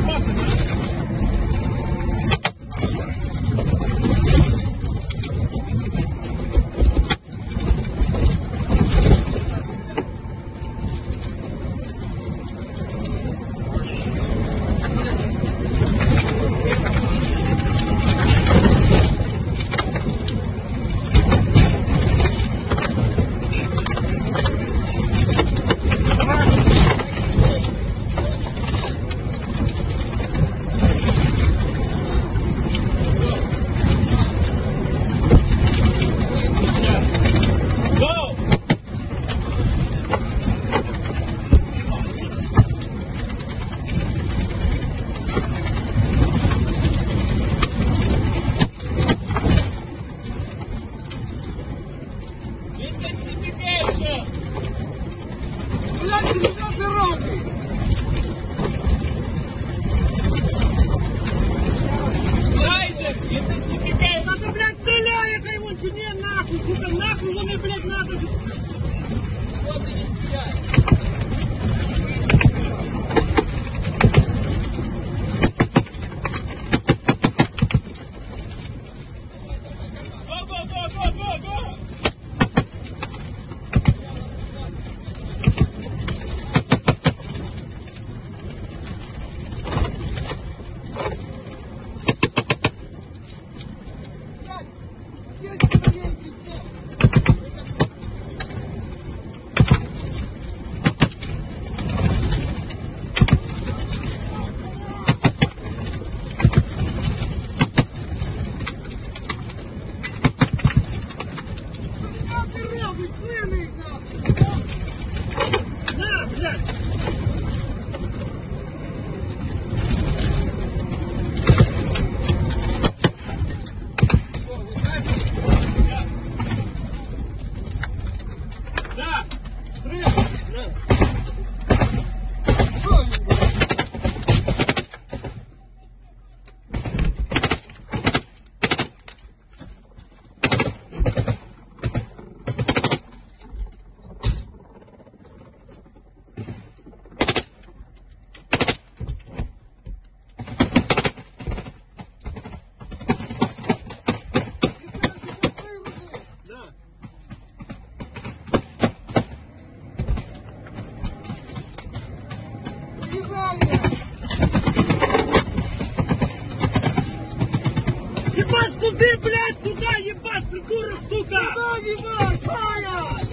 Come on. Come on, we clear these now. Ебашь ну туды, блядь, туда, ебашь, придурок, сука! Туда, ебашь, Фая!